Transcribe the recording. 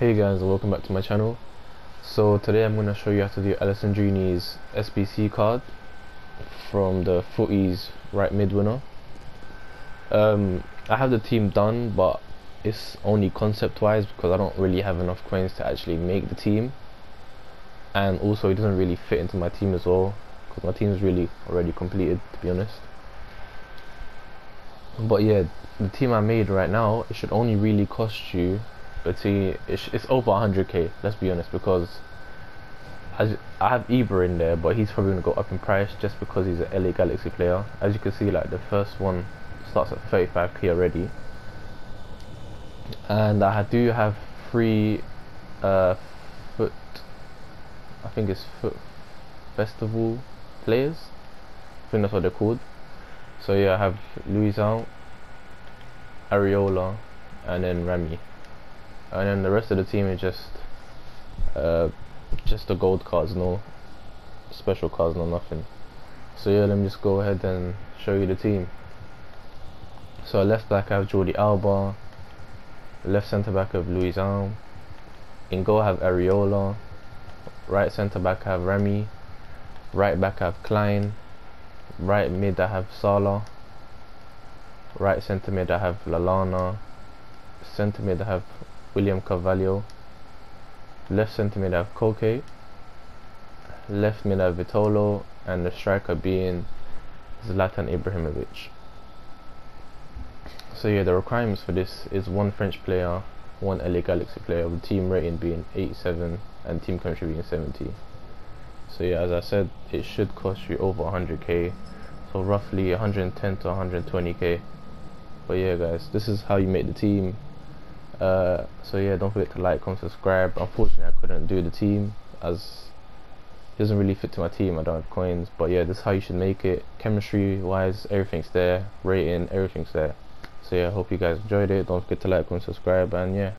Hey guys, welcome back to my channel. So today I'm going to show you how to do Alessandrini's SBC card from the FUTTIES right mid winner. Um, I have the team done, but it's only concept wise because I don't really have enough coins to actually make the team. And also it doesn't really fit into my team as well because my team is really already completed to be honest. But yeah, the team I made right now, it should only really cost you but see, it's, it's over 100k. Let's be honest, because as I have Ibra in there, but he's probably gonna go up in price just because he's an LA Galaxy player. As you can see, like the first one starts at 35k already, and I do have three uh, foot. I think it's foot festival players. I think that's what they're called. So yeah, I have Luisão, Areola, and then Remy and then the rest of the team is just uh, just the gold cards, no special cards, no nothing. So yeah, let me just go ahead and show you the team. So left back I have Jordi Alba, left centre back I have Luisão, in goal I have Areola, right centre back I have Remy, right back I have Klein, right mid I have Salah, right centre mid I have Lallana. Centre mid I have William Carvalho. Left centre have Koke. Left mid I have Vitolo. And the striker being Zlatan Ibrahimovic. So yeah, the requirements for this is one French player, one LA Galaxy player, with team rating being 87 and team country being 70. So yeah, as I said, it should cost you over 100k, so roughly 110 to 120k. But yeah, guys, this is how you make the team. Uh, so yeah, don't forget to like, comment, subscribe. Unfortunately, I couldn't do the team as it doesn't really fit to my team. I don't have coins, but yeah, this is how you should make it. Chemistry wise, everything's there. Rating, everything's there. So yeah, hope you guys enjoyed it. Don't forget to like, comment, subscribe, and yeah.